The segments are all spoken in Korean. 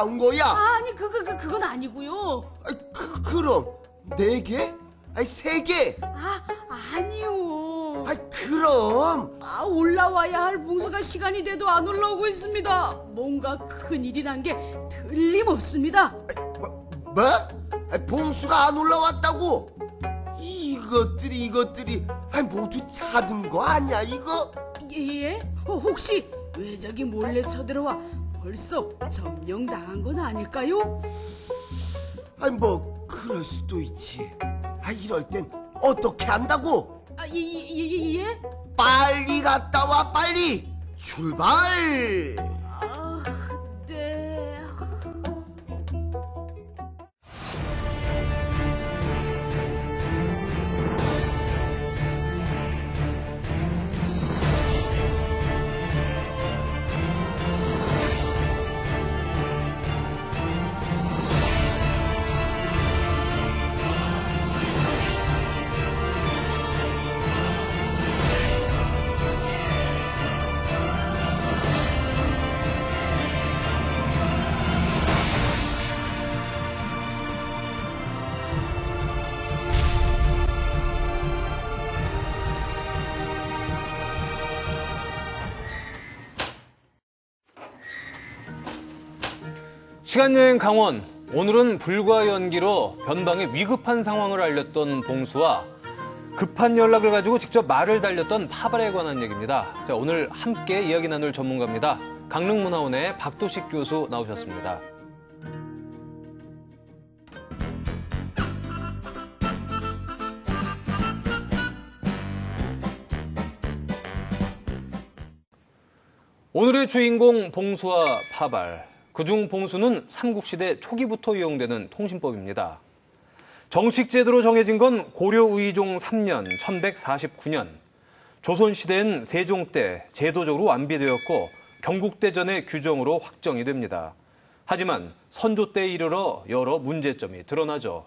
올라온 거야? 아니 그, 그, 그 그건 아니고요. 아, 그 그럼 네 개? 아니 세 개? 아 아니요. 아 그럼 아 올라와야 할 봉수가 시간이 돼도 안 올라오고 있습니다. 뭔가 큰 일이란 게 틀림없습니다. 뭐? 뭐? 아, 봉수가 안 올라왔다고? 이것들이 이것들이 아, 모두 찾은 거 아니야 이거? 예? 어, 혹시 외적이 몰래 쳐들어와 벌써 점령당한 건 아닐까요? 아니 뭐 그럴 수도 있지. 아 이럴 땐 어떻게 한다고? 아, 예, 예, 예, 예? 빨리 갔다 와 빨리 출발. 아, 시간여행 강원. 오늘은 불과 연기로 변방의 위급한 상황을 알렸던 봉수와 급한 연락을 가지고 직접 말을 달렸던 파발에 관한 얘기입니다. 자, 오늘 함께 이야기 나눌 전문가입니다. 강릉문화원의 박도식 교수 나오셨습니다. 오늘의 주인공 봉수와 파발. 그중 봉수는 삼국시대 초기부터 이용되는 통신법입니다. 정식 제도로 정해진 건 고려 의종 3년 1149년. 조선시대엔 세종 때 제도적으로 완비되었고 경국대전의 규정으로 확정이 됩니다. 하지만 선조 때에 이르러 여러 문제점이 드러나죠.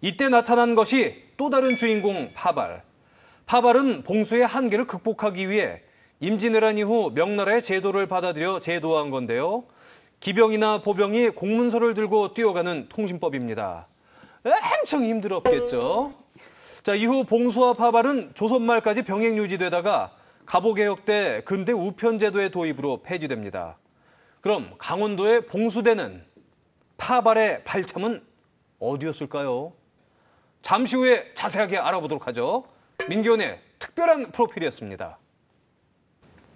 이때 나타난 것이 또 다른 주인공 파발. 파발은 봉수의 한계를 극복하기 위해 임진왜란 이후 명나라의 제도를 받아들여 제도한 건데요. 기병이나 보병이 공문서를 들고 뛰어가는 통신법입니다. 엄청 힘들었겠죠. 자, 이후 봉수와 파발은 조선 말까지 병행 유지되다가 갑오개혁 때 근대 우편제도의 도입으로 폐지됩니다. 그럼 강원도의 봉수대는 파발의 발참은 어디였을까요? 잠시 후에 자세하게 알아보도록 하죠. 민기원의 특별한 프로필이었습니다.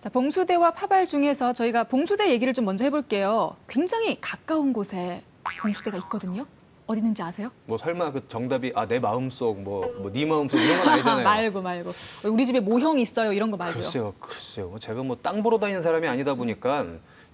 자, 봉수대와 파발 중에서 저희가 봉수대 얘기를 좀 먼저 해볼게요. 굉장히 가까운 곳에 봉수대가 있거든요. 어디 있는지 아세요? 뭐 설마 그 정답이 아 내 마음속 뭐뭐네 마음속 이런 건 아니잖아요. 말고 말고 우리 집에 모형 있어요 이런 거 말고요. 글쎄요, 글쎄요. 뭐 제가 뭐 땅 보러 다니는 사람이 아니다 보니까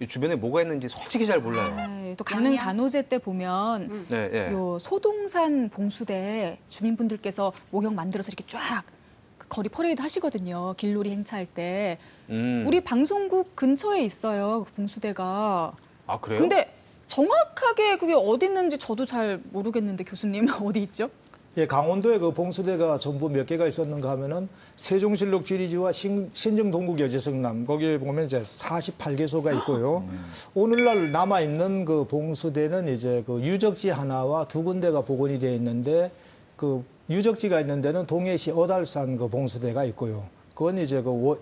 이 주변에 뭐가 있는지 솔직히 잘 몰라요. 네, 또 강릉 단오제 때 보면 네, 예. 요 소동산 봉수대 주민분들께서 모형 만들어서 이렇게 쫙그 거리 퍼레이드 하시거든요. 길놀이 행차할 때. 음. 우리 방송국 근처에 있어요. 그 봉수대가. 아 그래요? 근데 정확하게 그게 어디 있는지 저도 잘 모르겠는데 교수님 어디 있죠? 예, 강원도에 그 봉수대가 전부 몇 개가 있었는가 하면은 세종실록 지리지와 신, 신정동국 여제성남 거기에 보면 이제 48개소가 있고요. 오늘날 남아 있는 그 봉수대는 이제 그 유적지 하나와 두 군데가 복원이 되어 있는데 그 유적지가 있는 데는 동해시 어달산 그 봉수대가 있고요. 그건 이제 그 워-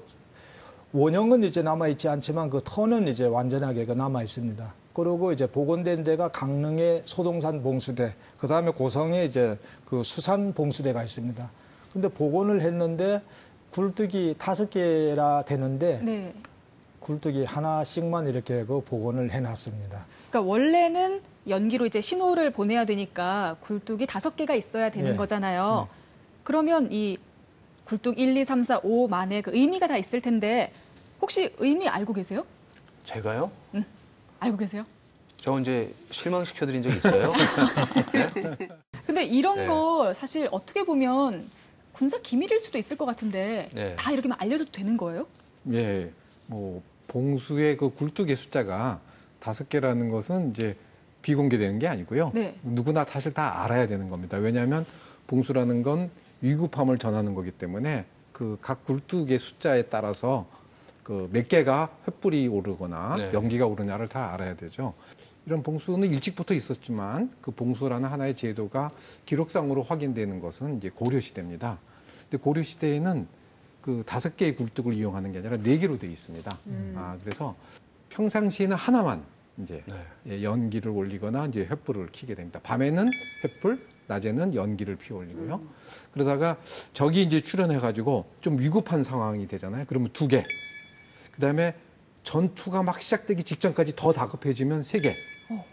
원형은 이제 남아 있지 않지만 그 터는 이제 완전하게 그 남아 있습니다. 그리고 이제 복원된 데가 강릉의 소동산 봉수대, 그 다음에 고성에 이제 그 수산 봉수대가 있습니다. 근데 복원을 했는데 굴뚝이 다섯 개라 되는데 네. 굴뚝이 하나씩만 이렇게 그 복원을 해놨습니다. 그러니까 원래는 연기로 이제 신호를 보내야 되니까 굴뚝이 다섯 개가 있어야 되는 예. 거잖아요. 그러면 이 굴뚝 1, 2, 3, 4, 5만의 그 의미가 다 있을 텐데 혹시 의미 알고 계세요? 제가요? 알고 계세요? 저 언제 실망시켜드린 적 있어요? 근데 이런 네. 거 사실 어떻게 보면 군사 기밀일 수도 있을 것 같은데 네. 다 이렇게만 알려줘도 되는 거예요? 예, 뭐 봉수의 그 굴뚝의 숫자가 다섯 개라는 것은 이제 비공개되는 게 아니고요. 네. 누구나 사실 다 알아야 되는 겁니다. 왜냐하면 봉수라는 건 위급함을 전하는 거기 때문에 그 각 굴뚝의 숫자에 따라서 그 몇 개가 횃불이 오르거나 네. 연기가 오르냐를 다 알아야 되죠. 이런 봉수는 일찍부터 있었지만 그 봉수라는 하나의 제도가 기록상으로 확인되는 것은 이제 고려 시대입니다. 근데 고려 시대에는 그 다섯 개의 굴뚝을 이용하는 게 아니라 네 개로 되어 있습니다. 아 그래서 평상시에는 하나만 이제 네. 예, 연기를 올리거나 이제 횃불을 켜게 됩니다. 밤에는 횃불, 낮에는 연기를 피워 올리고요. 그러다가 적이 이제 출현해 가지고 좀 위급한 상황이 되잖아요. 그러면 두 개. 그 다음에 전투가 막 시작되기 직전까지 더 다급해지면 세 개.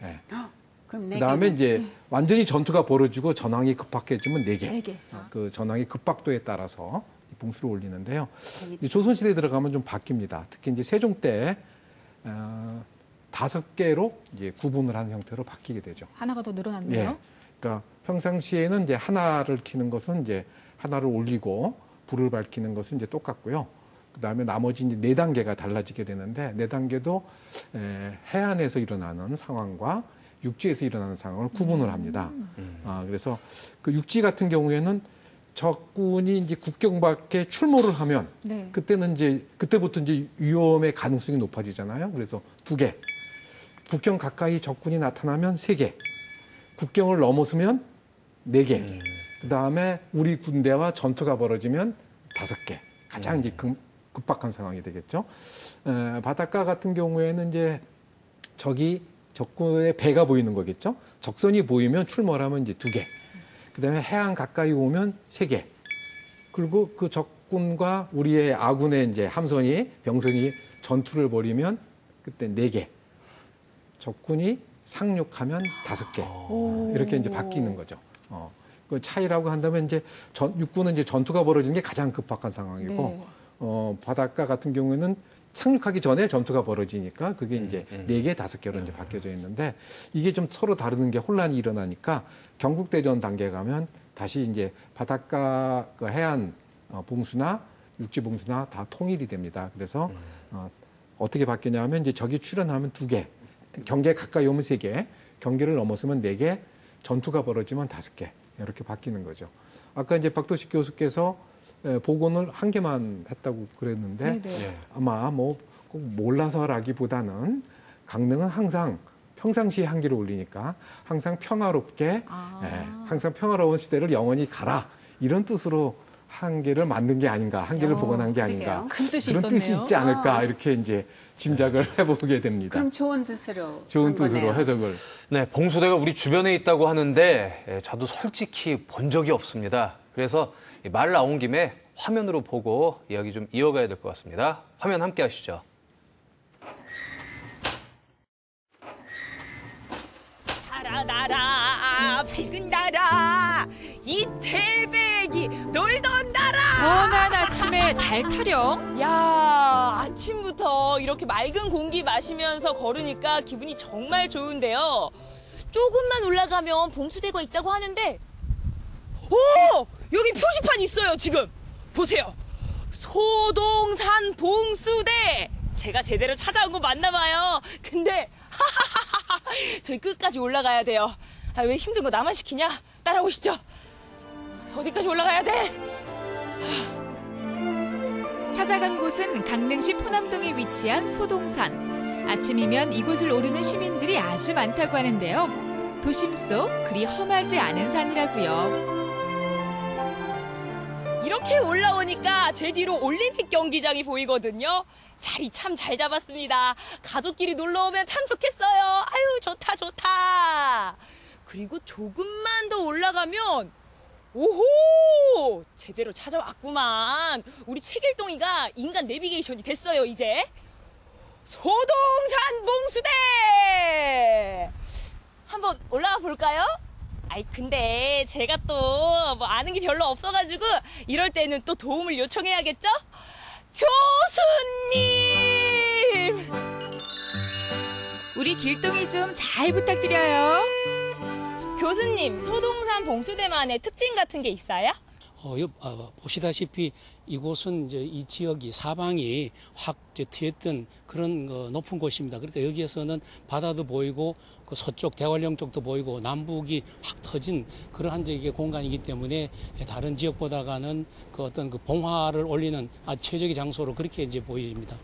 예. 그럼 네그 다음에 개는 이제 완전히 전투가 벌어지고 전황이 급박해지면 네 개. 네 개. 그 전황의 급박도에 따라서 이 봉수를 올리는데요. 이 조선 시대에 들어가면 좀 바뀝니다. 특히 이제 세종 때 어, 다섯 개로 이제 구분을 하는 형태로 바뀌게 되죠. 하나가 더 늘어났네요. 예. 그러니까 평상시에는 이제 하나를 켜는 것은 이제 하나를 올리고 불을 밝히는 것은 이제 똑같고요. 그다음에 나머지 이제 네 단계가 달라지게 되는데 네 단계도 에, 해안에서 일어나는 상황과 육지에서 일어나는 상황을 구분을 합니다. 아, 그래서 그 육지 같은 경우에는 적군이 이제 국경 밖에 출몰을 하면 네. 그때는 이제 그때부터 이제 위험의 가능성이 높아지잖아요. 그래서 두 개. 국경 가까이 적군이 나타나면 세 개. 국경을 넘어서면 네 개. 그 다음에 우리 군대와 전투가 벌어지면 다섯 개. 가장 이제 급, 급박한 상황이 되겠죠. 에, 바닷가 같은 경우에는 이제 적이 적군의 배가 보이는 거겠죠. 적선이 보이면 출몰하면 이제 두 개. 그다음에 해안 가까이 오면 세 개. 그리고 그 적군과 우리의 아군의 이제 함선이 병선이 전투를 벌이면 그때 네 개. 적군이 상륙하면 다섯 개. 이렇게 이제 바뀌는 거죠. 어. 그 차이라고 한다면 이제 전, 육군은 이제 전투가 벌어지는 게 가장 급박한 상황이고 네. 어, 바닷가 같은 경우에는 착륙하기 전에 전투가 벌어지니까 그게 이제 네 개, 다섯 개로 이제 바뀌어져 있는데 이게 좀 서로 다르는 게 혼란이 일어나니까 경국대전 단계 가면 다시 이제 바닷가 그 해안 어, 봉수나 육지 봉수나 다 통일이 됩니다. 그래서 어, 어떻게 바뀌냐면 이제 적이 출현하면 두 개, 경계 가까이 오면 세 개, 경계를 넘어서면 네 개, 전투가 벌어지면 다섯 개 이렇게 바뀌는 거죠. 아까 이제 박도식 교수께서 에, 복원을 한 개만 했다고 그랬는데 네, 네. 네. 아마 뭐 꼭 몰라서라기보다는 강릉은 항상 평상시에 한 개를 올리니까 항상 평화롭게 아. 예, 항상 평화로운 시대를 영원히 가라 이런 뜻으로 한 개를 만든 게 아닌가 한 개를 어, 복원한 게 아닌가. 큰 뜻이 그런 있었네요. 뜻이 있지 않을까 아. 이렇게 이제 짐작을 해보게 됩니다. 그럼 좋은 뜻으로 좋은 한 뜻으로 거네요. 해석을 네, 봉수대가 우리 주변에 있다고 하는데 예, 저도 솔직히 본 적이 없습니다. 그래서 이 말 나온 김에 화면으로 보고 이야기 좀 이어가야 될 것 같습니다. 화면 함께 하시죠. 달아나라 밝은 나라 이 태백이 놀던 나라 번한 아침에 달 타령. 야 아침부터 이렇게 맑은 공기 마시면서 걸으니까 기분이 정말 좋은데요 조금만 올라가면 봉수대가 있다고 하는데 오 여기 표지판 있어요 지금 보세요 소동산 봉수대 제가 제대로 찾아온 거 맞나 봐요 근데 저희 끝까지 올라가야 돼요 아, 왜 힘든 거 나만 시키냐 따라오시죠 어디까지 올라가야 돼? 찾아간 곳은 강릉시 포남동에 위치한 소동산. 아침이면 이곳을 오르는 시민들이 아주 많다고 하는데요. 도심 속 그리 험하지 않은 산이라고요. 이렇게 올라오니까 제 뒤로 올림픽 경기장이 보이거든요. 자리 참 잘 잡았습니다. 가족끼리 놀러 오면 참 좋겠어요. 아유, 좋다, 좋다. 그리고 조금만 더 올라가면, 오호! 제대로 찾아왔구만. 우리 책일동이가 인간 내비게이션이 됐어요, 이제. 소동산 봉수대! 한번 올라가 볼까요? 아이 근데 제가 또 뭐 아는 게 별로 없어가지고 이럴 때는 또 도움을 요청해야겠죠? 교수님! 우리 길동이 좀 잘 부탁드려요. 교수님 소동산 봉수대만의 특징 같은 게 있어요? 어, 여- 아, 보시다시피 이곳은 이제 이 지역이 사방이 확 트였던 그런 거 높은 곳입니다. 그러니까 여기에서는 바다도 보이고 그 서쪽 대관령 쪽도 보이고 남북이 확 터진 그러한 이제 공간이기 때문에 다른 지역보다가는 그 어떤 그 봉화를 올리는 최적의 장소로 그렇게 이제 보입니다.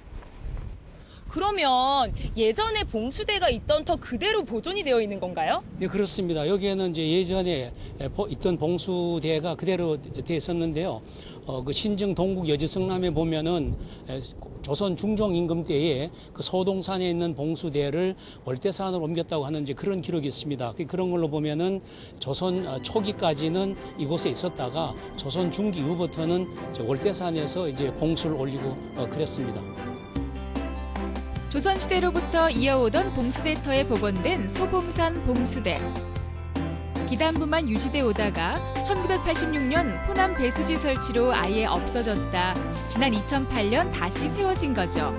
그러면 예전에 봉수대가 있던 터 그대로 보존이 되어 있는 건가요? 네, 그렇습니다. 여기에는 이제 예전에 보- 있던 봉수대가 그대로 돼 있었는데요. 어, 그 신정 동국 여지성남에 보면은 에, 조선 중종 임금 때에 그 소동산에 있는 봉수대를 월대산으로 옮겼다고 하는 이제 그런 기록이 있습니다. 그- 그런 걸로 보면은 조선 어, 초기까지는 이곳에 있었다가 조선 중기 이후부터는 이제 월대산에서 이제 봉수를 올리고 어, 그랬습니다. 조선시대로부터 이어오던 봉수대터에 복원된 소봉산 봉수대. 기단부만 유지돼 오다가 1986년 호남 배수지 설치로 아예 없어졌다. 지난 2008년 다시 세워진 거죠.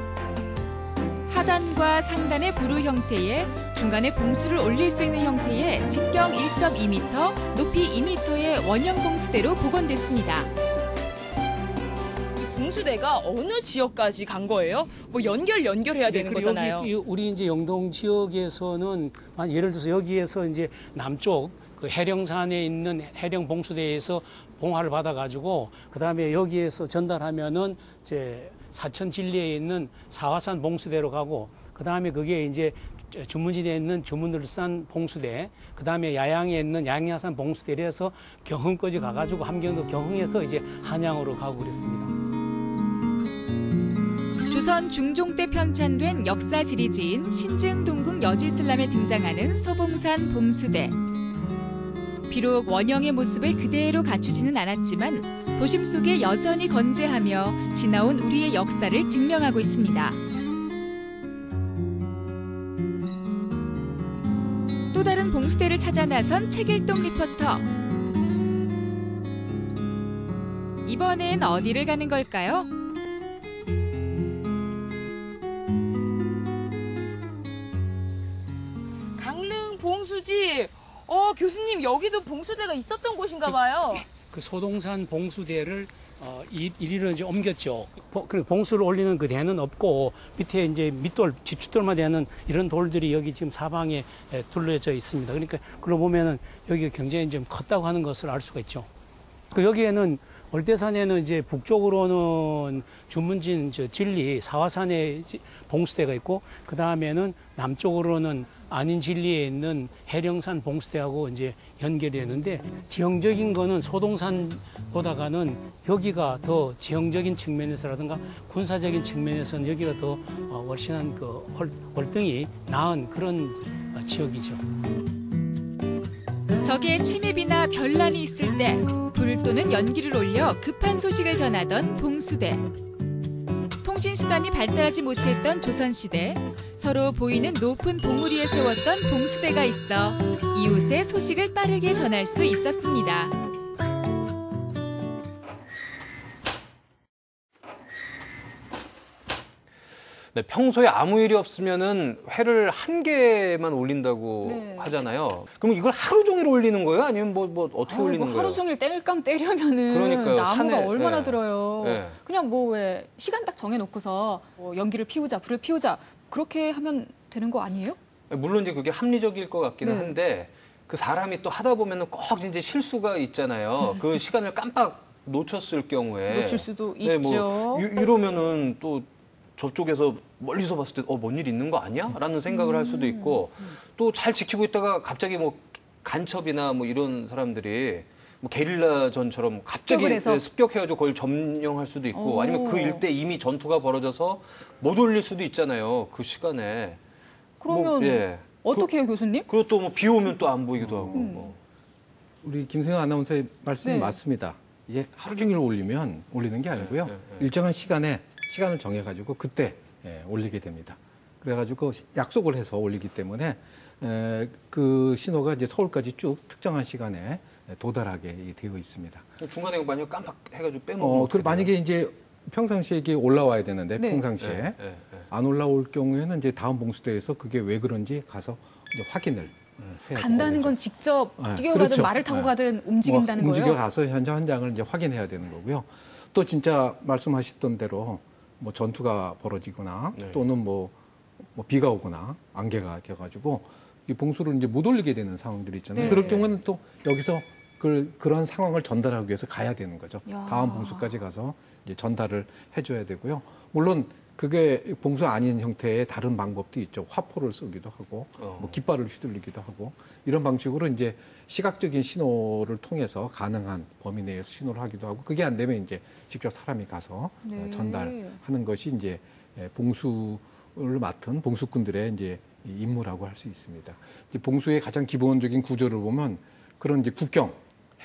하단과 상단의 부루 형태에 중간에 봉수를 올릴 수 있는 형태의 직경 1.2m, 높이 2m의 원형 봉수대로 복원됐습니다. 이 봉수대가 어느 지역까지 간 거예요? 뭐 연결 연결해야 되는 네, 거잖아요. 여기, 이- 우리 이제 영동 지역에서는 만 예를 들어서 여기에서 이제 남쪽 그 해령산에 있는 해령 봉수대에서 봉화를 받아가지고 그 다음에 여기에서 전달하면은 이제 사천 진리에 있는 사화산 봉수대로 가고 그 다음에 그게 이제 주문진에 있는 주문들산 봉수대, 그 다음에 야양에 있는 양야산 봉수대를 해서 경흥까지 가가지고 함경도 경흥에서 이제 한양으로 가고 그랬습니다. 조선 중종 때 편찬된 역사 지리지인 신증동국 여지슬람에 등장하는 소봉산 봉수대. 비록 원형의 모습을 그대로 갖추지는 않았지만 도심 속에 여전히 건재하며 지나온 우리의 역사를 증명하고 있습니다. 또 다른 봉수대를 찾아 나선 책일동 리포터. 이번엔 어디를 가는 걸까요? 어 교수님 여기도 봉수대가 있었던 곳인가 봐요. 그 소동산 봉수대를 어, 이- 이리로 이제 옮겼죠. 봉- 그리고 봉수를 올리는 그 대는 없고 밑에 이제 밑돌, 지춧돌만 되는 이런 돌들이 여기 지금 사방에 에, 둘러져 있습니다. 그러니까 그걸 보면은 여기가 굉장히 좀 컸다고 하는 것을 알 수가 있죠. 그 여기에는 월대산에는 이제 북쪽으로는 주문진 저 진리 사화산에 지- 봉수대가 있고 그 다음에는 남쪽으로는 안인 진리에 있는 해령산 봉수대하고 이제 연결이 되는데 지형적인 거는 소동산보다가는 여기가 더 지형적인 측면에서라든가 군사적인 측면에서는 여기가 더 어, 월신한 그 월- 월등히 나은 그런 어, 지역이죠. 적의 침입이나 변란이 있을 때불 또는 연기를 올려 급한 소식을 전하던 봉수대. 통신 수단이 발달하지 못했던 조선시대 서로 보이는 높은 봉우리 위에 세웠던 봉수대가 있어 이웃의 소식을 빠르게 전할 수 있었습니다. 네, 평소에 아무 일이 없으면은 회를 한 개만 올린다고 네. 하잖아요. 그럼 이걸 하루 종일 올리는 거예요? 아니면 뭐, 뭐 어떻게 아이고, 올리는 거예요? 하루 종일 뗄감 떼려면은 그러니까요. 나무가 산에, 얼마나 네. 들어요. 네. 그냥 뭐 왜 시간 딱 정해놓고서 뭐 연기를 피우자, 불을 피우자 그렇게 하면 되는 거 아니에요? 물론 이제 그게 합리적일 것 같기는 네. 한데 그 사람이 또 하다 보면은 꼭 이제 실수가 있잖아요. 그 시간을 깜빡 놓쳤을 경우에 놓칠 수도 네, 뭐 있죠. 이- 이러면은 또 저쪽에서 멀리서 봤을 때 어 뭔 일 있는 거 아니야? 라는 생각을 할 수도 있고 음. 또잘 지키고 있다가 갑자기 뭐 간첩이나 뭐 이런 사람들이 뭐 게릴라전처럼 갑자기 습격을 해서? 네, 습격해가지고 그걸 점령할 수도 있고 오. 아니면 그 일대 이미 전투가 벌어져서 못 올릴 수도 있잖아요. 그 시간에. 그러면 뭐, 예. 어떻게 해요, 교수님? 그리고 또 뭐 비 오면 또 안 보이기도 하고. 음. 뭐. 우리 김세영 아나운서의 말씀이 네. 맞습니다. 이게 하루 종일 올리면 올리는 게 아니고요. 네, 네, 네. 일정한 시간에 시간을 정해가지고 그때 예, 올리게 됩니다. 그래가지고 약속을 해서 올리기 때문에 에, 그 신호가 이제 서울까지 쭉 특정한 시간에 도달하게 되어 있습니다. 중간에 만약 깜빡 해가지고 빼먹으면 어, 그 만약에 이제 평상시에 이게 올라와야 되는데 네. 평상시에? 예, 예, 예. 안 올라올 경우에는 이제 다음 봉수대에서 그게 왜 그런지 가서 이제 확인을 해야 간다는 건. 직접 네, 뛰어가든 그렇죠. 말을 타고 네. 가든 움직인다는 뭐 거예요. 움직여 가서 현장 현장을 이제 확인해야 되는 거고요. 또 진짜 말씀하셨던 대로 뭐 전투가 벌어지거나 네. 또는 뭐, 뭐 비가 오거나 안개가 껴가지고 이 봉수를 이제 못 올리게 되는 상황들이 있잖아요. 네. 그럴 경우는 또 여기서 그, 그런 상황을 전달하기 위해서 가야 되는 거죠. 야. 다음 봉수까지 가서 이제 전달을 해줘야 되고요. 물론 그게 봉수 아닌 형태의 다른 방법도 있죠. 화포를 쏘기도 하고, 어. 뭐 깃발을 휘둘리기도 하고 이런 방식으로 이제 시각적인 신호를 통해서 가능한 범위 내에서 신호를 하기도 하고 그게 안 되면 이제 직접 사람이 가서 어, 네. 전달하는 것이 이제 예, 봉수를 맡은 봉수꾼들의 이제 이 임무라고 할 수 있습니다. 이제 봉수의 가장 기본적인 구조를 보면 그런 이제 국경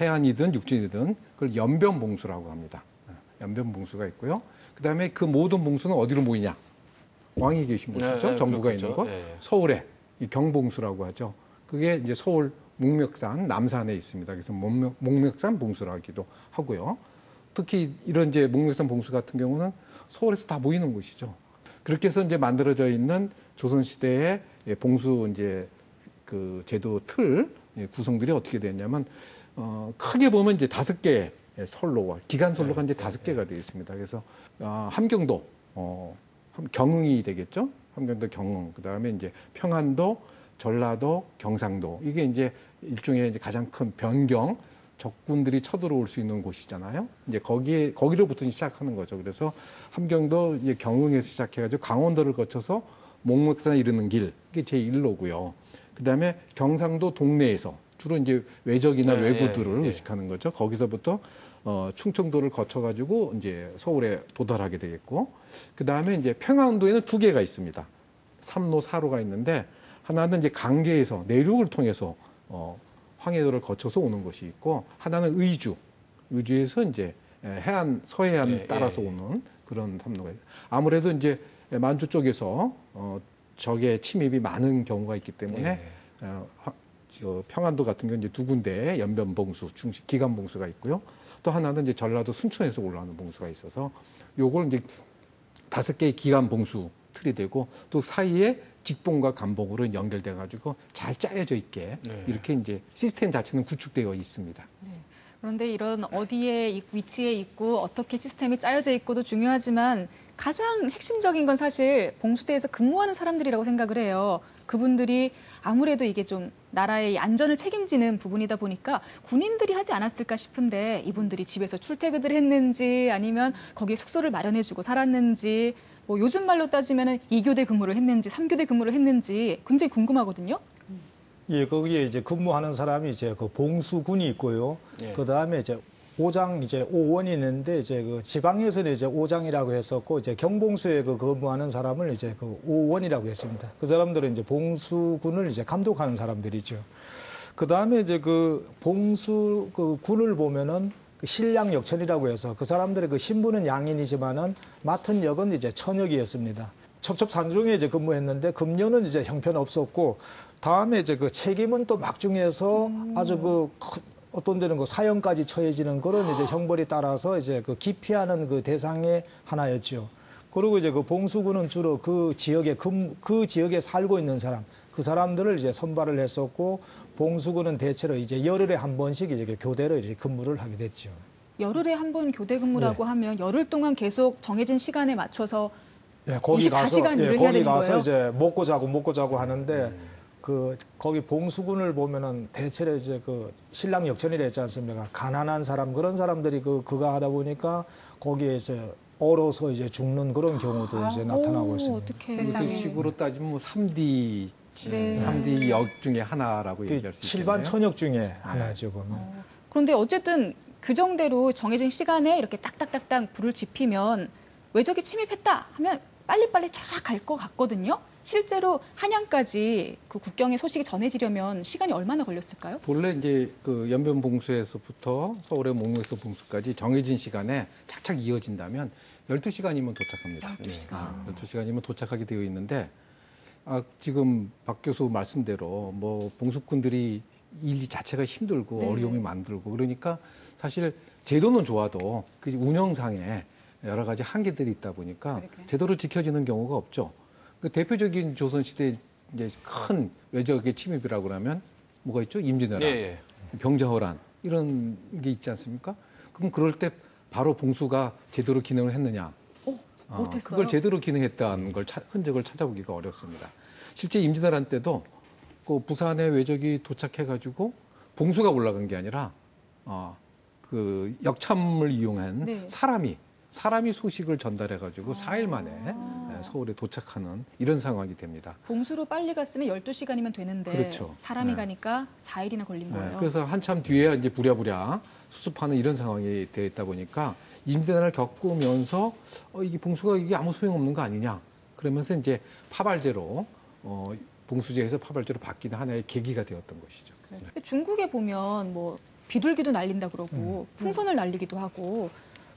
해안이든 육진이든 그걸 연변 봉수라고 합니다. 어, 연변 봉수가 있고요. 그다음에 그 모든 봉수는 어디로 모이냐? 왕이 계신 곳이죠. 네, 네, 정부가 그렇겠죠. 있는 곳. 네. 서울에 이 경봉수라고 하죠. 그게 이제 서울 목멱산 남산에 있습니다. 그래서 목멱, 목멱산 봉수라기도 하고요. 특히 이런 이제 목멱산 봉수 같은 경우는 서울에서 다 모이는 곳이죠. 그렇게 해서 이제 만들어져 있는 조선 시대의 예, 봉수 이제 그 제도 틀 예, 구성들이 어떻게 됐냐면 어, 크게 보면 이제 다섯 개의 선로가 기간 선로가 이제 다섯 개가 되어 있습니다. 그래서 어, 함경도 어, 함- 경흥이 되겠죠. 함경도 경흥 그다음에 이제 평안도 전라도 경상도 이게 이제 일종의 이제 가장 큰 변경 적군들이 쳐들어올 수 있는 곳이잖아요. 이제 거기에 거기로부터 시작하는 거죠. 그래서 함경도 이제 경흥에서 시작해가지고 강원도를 거쳐서 목멱산에 이르는 길 이게 제 1로고요. 그다음에 경상도 동네에서 주로 이제 외적이나 네, 외구들을 예, 예. 의식하는 거죠. 거기서부터 어, 충청도를 거쳐가지고 이제 서울에 도달하게 되겠고, 그 다음에 이제 평안도에는 두 개가 있습니다. 삼로사로가 있는데 하나는 이제 강계에서 내륙을 통해서 어, 황해도를 거쳐서 오는 것이 있고, 하나는 의주, 의주에서 이제 해안 서해안 예, 따라서 예. 오는 그런 삼로가 있 아무래도 이제 만주 쪽에서 어, 적의 침입이 많은 경우가 있기 때문에 예. 어, 평안도 같은 경우는 이제 두 군데의 연변 봉수, 중심 기간 봉수가 있고요. 또 하나는 이제 전라도 순천에서 올라오는 봉수가 있어서 요걸 이제 다섯 개의 기간 봉수 틀이 되고 또 사이에 직봉과 간봉으로 연결돼 가지고 잘 짜여져 있게 네. 이렇게 이제 시스템 자체는 구축되어 있습니다. 그런데 이런 어디에 있- 위치에 있고 어떻게 시스템이 짜여져 있고도 중요하지만 가장 핵심적인 건 사실 봉수대에서 근무하는 사람들이라고 생각을 해요. 그분들이 아무래도 이게 좀 나라의 안전을 책임지는 부분이다 보니까 군인들이 하지 않았을까 싶은데 이분들이 집에서 출퇴근을 했는지 아니면 거기에 숙소를 마련해주고 살았는지 뭐 요즘 말로 따지면은 2교대 근무를 했는지 3교대 근무를 했는지 굉장히 궁금하거든요. 예, 거기에 이제 근무하는 사람이 이제 그 봉수군이 있고요. 예. 그 다음에 이제 오장 이제 오원이 있는데 이제 그 지방에서는 이제 오장이라고 했었고 이제 경봉수에 그 근무하는 사람을 이제 그 오원이라고 했습니다. 그 사람들은 이제 봉수군을 이제 감독하는 사람들이죠. 그 다음에 이제 그 봉수 그 군을 보면은 그 신량 역천이라고 해서 그 사람들의 그 신분은 양인이지만은 맡은 역은 이제 천역이었습니다. 첩첩산중에 이제 근무했는데 금년은 이제 형편 없었고 다음에 이제 그 책임은 또 막중해서 아주 그 큰- 어떤 데는 그 사형까지 처해지는 그런 이제 형벌이 따라서 이제 그 기피하는 그 대상의 하나였죠. 그리고 이제 그 봉수군은 주로 그 지역에 금, 그 지역에 살고 있는 사람, 그 사람들을 이제 선발을 했었고 봉수군은 대체로 이제 열흘에 한 번씩 이제 교대로 이제 근무를 하게 됐죠. 열흘에 한 번 교대 근무라고 하면 열흘 동안 계속 정해진 시간에 맞춰서 예, 거기 24시간 가서 예, 일을 해야 거기 되는 가서 거예요? 이제 먹고 자고 먹고 자고 하는데 그 거기 봉수군을 보면은 대체로 이제 그 신랑 역전이라 했지 않습니까? 가난한 사람 그런 사람들이 그 그가 하다 보니까 거기에 이제 얼어서 이제 죽는 그런 경우도 이제 나타나고 오, 있습니다. 그래서 식으로 따지면 뭐 3D 네. 3D 역 중에 하나라고 그 얘기할 수 있겠네요. 칠반 천역 중에 하나죠, 보면. 그런데 어쨌든 규정대로 정해진 시간에 이렇게 딱딱딱딱 불을 지피면 외적이 침입했다 하면 빨리빨리 쫙 갈 것 같거든요. 실제로 한양까지 그 국경의 소식이 전해지려면 시간이 얼마나 걸렸을까요? 본래 이제 그 연변 봉수에서부터 서울의 목록에서 봉수까지 정해진 시간에 착착 이어진다면 12시간이면 도착합니다. 12시간. 아, 12시간이면 도착하게 되어 있는데 아, 지금 박 교수 말씀대로 뭐 봉수꾼들이 일 자체가 힘들고 네. 어려움이 만들고 그러니까 사실 제도는 좋아도 그 운영상에 여러 가지 한계들이 있다 보니까 제대로 지켜지는 경우가 없죠. 그 대표적인 조선시대 이제 큰 외적의 침입이라고 그러면 뭐가 있죠? 임진왜란. 예, 예. 병자호란 이런 게 있지 않습니까? 그럼 그럴 때 바로 봉수가 제대로 기능을 했느냐? 어, 어, 못했어요. 그걸 제대로 기능했다는 걸 차- 흔적을 찾아보기가 어렵습니다. 실제 임진왜란 때도 그 부산에 외적이 도착해가지고 봉수가 올라간 게 아니라 어, 그 역참을 이용한 네. 사람이 사람이 소식을 전달해가지고 사 4일 만에 예, 서울에 도착하는 이런 상황이 됩니다. 봉수로 빨리 갔으면 12시간이면 되는데 그렇죠. 사람이 네. 가니까 4일이나 걸린 네, 거예요. 그래서 한참 뒤에야 이제 부랴부랴 수습하는 이런 상황이 되어 있다 보니까 임대난을 겪으면서 어, 이게 봉수가 이게 아무 소용 없는 거 아니냐. 그러면서 이제 파발제로 어, 봉수제에서 파발제로 바뀌는 하나의 계기가 되었던 것이죠. 근데 중국에 보면 뭐 비둘기도 날린다 그러고 풍선을 날리기도 하고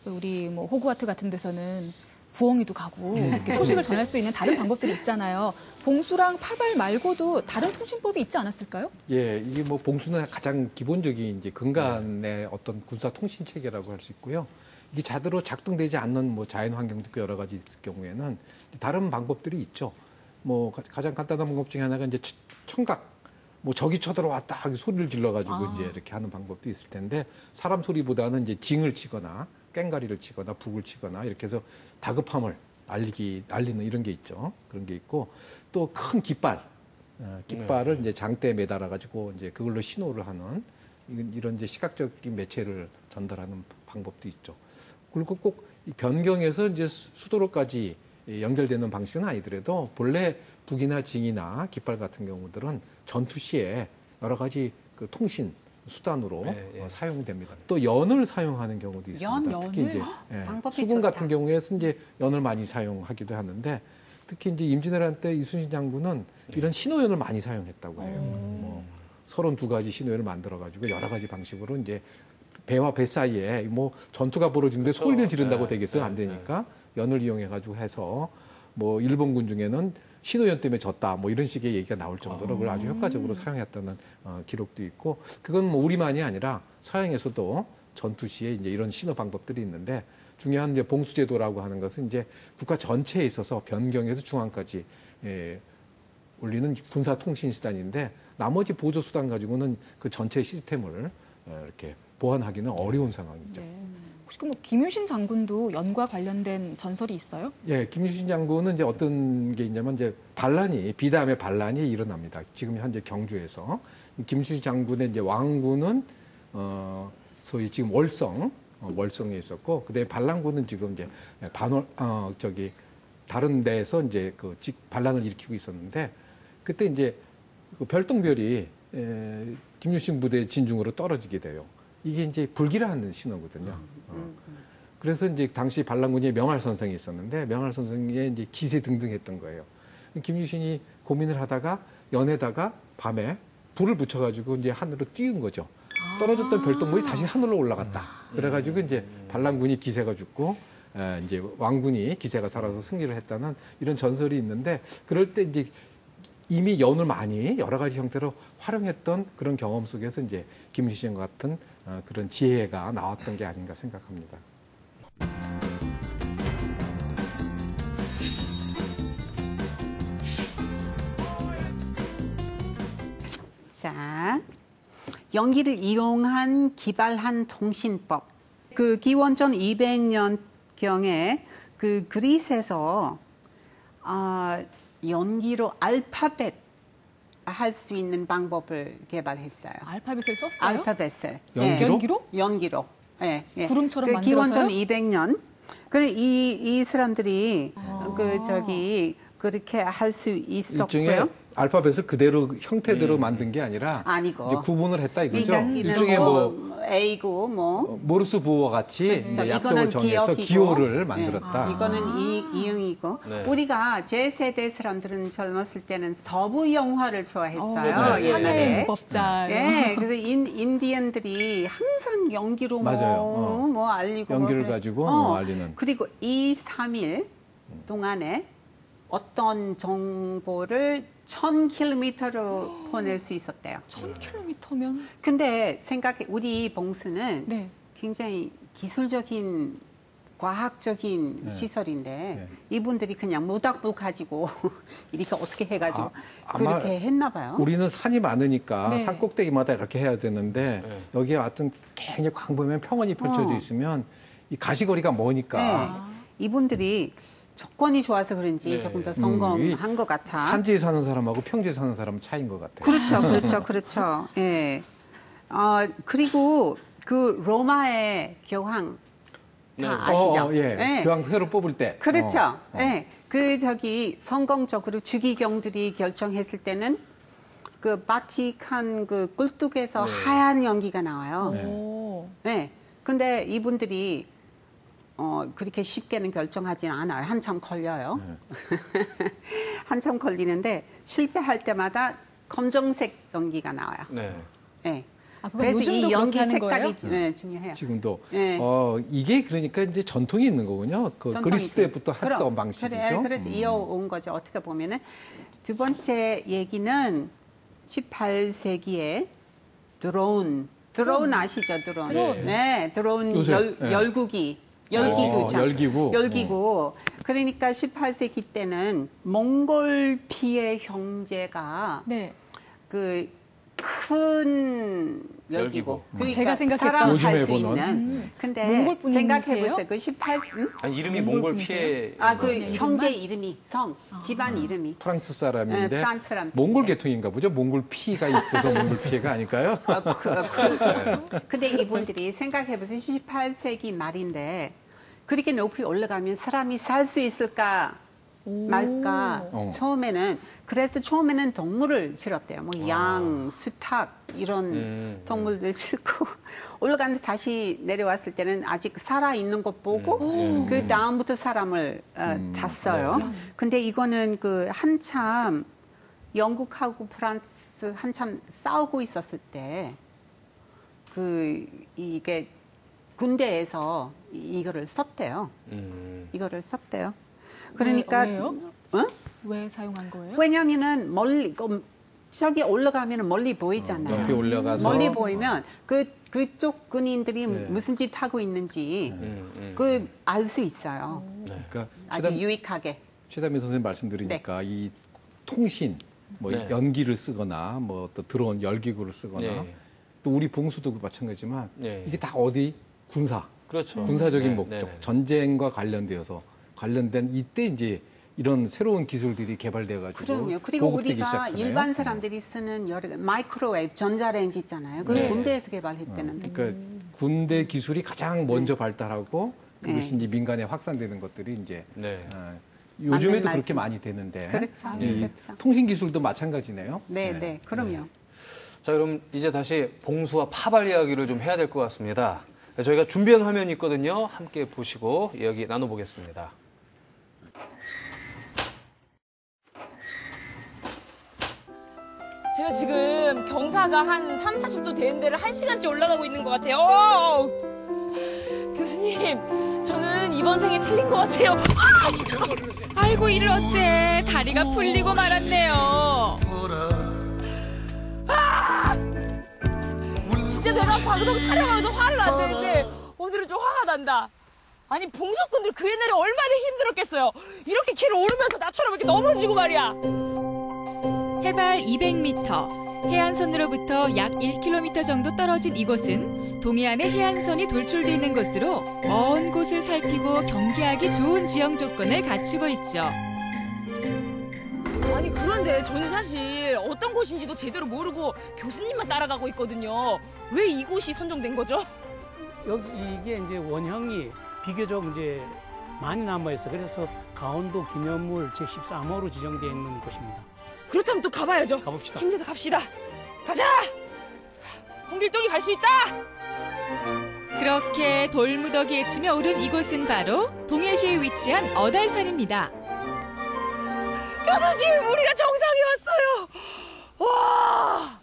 우리 뭐 호그와트 같은 데서는 부엉이도 가고 이렇게 소식을 전할 수 있는 다른 방법들이 있잖아요. 봉수랑 파발 말고도 다른 통신법이 있지 않았을까요? 예, 이게 뭐 봉수는 가장 기본적인 이제 근간의 어떤 군사 통신 체계라고 할 수 있고요. 이게 자대로 작동되지 않는 뭐 자연 환경도 여러 가지 있을 경우에는 다른 방법들이 있죠. 뭐 가- 가장 간단한 방법 중에 하나가 이제 치- 청각, 뭐 적이 쳐들어왔다 하고 소리를 질러가지고 아. 이제 이렇게 하는 방법도 있을 텐데 사람 소리보다는 이제 징을 치거나 꽹가리를 치거나 북을 치거나 이렇게 해서 다급함을 알리기 알리는 이런 게 있죠. 그런 게 있고 또 큰 깃발, 어, 깃발을 이제 장대에 매달아 가지고 이제 그걸로 신호를 하는 이런- 이제 시각적인 매체를 전달하는 방법도 있죠. 그리고 꼭이 변경해서 이제 수- 수도로까지 연결되는 방식은 아니더라도 본래 북이나 징이나 깃발 같은 경우들은 전투 시에 여러 가지 그 통신 수단으로 예, 예. 어, 사용됩니다. 또 연을 사용하는 경우도 있습니다. 연? 특히? 이제 예, 수군 좋다. 같은 경우에서 이제 연을 많이 사용하기도 하는데 특히 이제 임진왜란 때 이순신 장군은 이런 신호연을 많이 사용했다고 해요. 뭐 서른 두 가지 신호연을 만들어 가지고 여러 가지 방식으로 이제 배와 배 사이에 뭐 전투가 벌어지는데 그렇죠. 소리를 지른다고 네, 되겠어요? 안 네, 되니까 연을 이용해 가지고 해서 뭐 일본군 중에는 신호연 때문에 졌다 뭐 이런 식의 얘기가 나올 정도로 그걸 아주 효과적으로 사용했다는 어, 기록도 있고 그건 뭐 우리만이 아니라 서양에서도 전투 시에 이제 이런 신호 방법들이 있는데 중요한 이제 봉수제도라고 하는 것은 이제 국가 전체에 있어서 변경에서 중앙까지 예, 올리는 군사 통신 수단인데 나머지 보조 수단 가지고는 그 전체 시스템을 어, 이렇게 보완하기는 어려운 상황이죠. 네. 혹시 그뭐 김유신 장군도 연과 관련된 전설이 있어요? 예, 김유신 장군은 이제 어떤 게 있냐면 이제 반란이 비담의 반란이 일어납니다. 지금 현재 경주에서 김유신 장군의 이제 왕군은 어 소위 지금 월성 어, 월성에 있었고 그다음에 반란군은 지금 이제 반월 어 저기 다른 데에서 이제 그 직 반란을 일으키고 있었는데 그때 이제 그 별똥별이 에, 김유신 부대 진중으로 떨어지게 돼요. 이게 이제 불길하는 신호거든요. 어. 그래서 이제 당시 반란군이 명할 선생이 있었는데 명할 선생의 이제 기세 등등했던 거예요. 김유신이 고민을 하다가 연에다가 밤에 불을 붙여가지고 이제 하늘로 띄운 거죠. 떨어졌던 별똥별이 다시 하늘로 올라갔다. 그래가지고 이제 반란군이 기세가 죽고 에, 이제 왕군이 기세가 살아서 승리를 했다는 이런 전설이 있는데 그럴 때 이제 이미 연을 많이 여러 가지 형태로 활용했던 그런 경험 속에서 이제 김유신 같은 어, 그런 지혜가 나왔던 게 아닌가 생각합니다. 자, 연기를 이용한 기발한 통신법. 그 기원전 200년 경에 그 그리스에서 아, 연기로 알파벳 할 수 있는 방법을 개발했어요. 알파벳을 썼어요? 알파벳을 연기로? 예. 연기로? 연기로. 예, 예. 구름처럼 그 기원전 만들어서요? 200년. 그래 이, 이 사람들이 아. 그 저기 그렇게 할 수 있었고요. 일종의 알파벳을 그대로 형태대로 만든 게 아니라 아니고. 이제 구분을 했다 이거죠. 일종의 뭐뭐 A고 뭐 어, 모르스 부호와 같이 그렇죠. 이제 약속을 정해서 기호를 네. 만들었다. 이거는 이, 이응이고 네. 우리가 제 세대 사람들은 젊었을 때는 서부 영화를 좋아했어요. 그렇죠. 예. 하나의 옛날에. 무법자. 예, 그래서 인, 인디언들이 항상 연기로 뭐, 맞아요. 어. 뭐 알리고 연기를 뭐. 가지고 어. 뭐 알리는. 그리고 2, 3일 동안에 어떤 정보를 1000km로 보낼 수 있었대요. 1000km면 근데 생각해 우리 봉수는 네. 굉장히 기술적인 과학적인 네. 시설인데 네. 이분들이 그냥 모닥불 가지고 이렇게 어떻게 해가지고 아, 그렇게 했나 봐요. 우리는 산이 많으니까 네. 산 꼭대기마다 이렇게 해야 되는데 네. 여기에 왔던 굉장히 광범위한 평원이 펼쳐져 어. 있으면 이 가시거리가 머니까 네. 이분들이 조건이 좋아서 그런지 네. 조금 더 음, 성공한 것 같아. 산지에 사는 사람하고 평지에 사는 사람은 차이인 것 같아요. 그렇죠, 그렇죠, 그렇죠. 예. 어, 그리고 그 로마의 교황 네. 아시죠? 어, 어, 예. 네. 교황 회로 뽑을 때. 그렇죠. 어, 어. 예. 그 저기 성공적으로 주기경들이 결정했을 때는 그 바티칸 그 꿀뚝에서 네. 하얀 연기가 나와요. 네. 오. 네. 근데 이분들이 어 그렇게 쉽게는 결정하지는 않아요. 한참 걸려요. 한참 걸리는데 실패할 때마다 검정색 연기가 나와요. 네. 네. 아, 그래서 요즘도 이 연기 색깔이? 네, 중요해요. 지금도 네. 어 이게 그러니까 이제 전통이 있는 거군요. 그. 그리스 때부터 그럼, 했던 방식이죠. 그래, 그래서 음. 이어온 거죠. 어떻게 보면은 두 번째 얘기는 18세기에 드론, 드론 아시죠? 드론. 드론. 네, 드론 요새, 열, 네. 열구기. 열기구죠. 어, 열기구. 열기구. 그러니까 18세기 때는 몽골 피의 형제가 네. 그큰 열기구. 열기구. 그러니까 제가 생각했던- 사람 요즘에 할수 보는. 있는. 음. 근데 몽골 분이세요? 생각해보세요. 그 18, 응? 아니, 이름이 몽골 몽골? 피해. 아, 그 그냥 형제? 이름이 성, 집안 이름이. 프랑스 사람인데 네, 프랑스 사람. 몽골 계통인가 보죠. 몽골 피가 있어서 몽골 피해가 아닐까요? 아, 그, 그, 근데 이분들이 생각해보세요. 18세기 말인데 그렇게 높이 올라가면 사람이 살 수 있을까 말까. 어. 처음에는 그래서 처음에는 동물을 실었대요. 뭐 양, 수탉 이런 음, 동물들 실고 올라가는데 다시 내려왔을 때는 아직 살아 있는 것 보고 그 다음부터 사람을 어, 잤어요. 근데 이거는 그 한참 영국하고 프랑스 한참 싸우고 있었을 때 그 이게 군대에서 이- 이거를 썼대요. 음. 이거를 썼대요. 그러니까 왜요? 어? 왜 사용한 거예요? 왜냐하면은 멀리 그 저기 올라가면은 멀리 보이잖아요. 높이 올라가서 멀리 보이면 그 그쪽 군인들이 네. 무슨 짓 하고 있는지 음, 음. 그알 수 있어요. 그러니까 아주 최담, 유익하게. 최담희 선생님 말씀드리니까 이 통신, 뭐 네. 연기를 쓰거나 뭐 또 드론 열기구를 쓰거나 네. 또 우리 봉수도 마찬가지지만 네. 이게 다 어디 군사, 그렇죠. 군사적인 네, 목적, 네, 네. 전쟁과 관련되어서 관련된 이때 이제 이런 새로운 기술들이 개발돼 가지고 그럼요. 그리고 우리가 시작하네요. 일반 사람들이 쓰는 여러 마이크로웨이브 전자레인지 있잖아요. 그 네. 군대에서 개발했다는데. 그러니까 군대 기술이 가장 먼저 발달하고 그것이 네. 이제 민간에 확산되는 것들이 이제 네. 어, 요즘에도. 그렇게 많이 되는데 그렇죠. 이 그렇죠. 통신 기술도 마찬가지네요. 네, 네, 그럼요. 자, 그럼 이제 다시 봉수와 파발 이야기를 좀 해야 될 것 같습니다. 저희가 준비한 화면이 있거든요. 함께 보시고 이야기 나눠보겠습니다. 제가 지금 경사가 한 3, 40도 되는 데를 한시간째 올라가고 있는 것 같아요. 어! 교수님, 저는 이번 생에 틀린 것 같아요. 아! 아이고 이를 어째 다리가 풀리고 말았네요. 진짜 내가 방송 촬영하면서 화를 안 내는데 오늘은 좀 화가 난다. 아니 봉석군들 그 옛날에 얼마나 힘들었겠어요. 이렇게 길 오르면서 나처럼 이렇게 넘어지고 말이야. 해발 200m, 해안선으로부터 약 1km 정도 떨어진 이곳은 동해안의 해안선이 돌출돼 있는 곳으로 먼 곳을 살피고 경계하기 좋은 지형 조건을 갖추고 있죠. 아니 그런데 저는 사실 어떤 곳인지도 제대로 모르고 교수님만 따라가고 있거든요. 왜 이곳이 선정된 거죠? 여기 이게 이제 원형이 비교적 이제 많이 남아 있어. 그래서 강원도 기념물 제13호로 지정되어 있는 곳입니다. 그렇다면 또 가봐야죠. 가봅시다. 힘내서 갑시다. 가자. 홍길동이 갈 수 있다. 그렇게 돌무더기 에 치며 오른 이곳은 바로 동해시에 위치한 어달산입니다. 교수님, 우리가 정상에 왔어요. 와,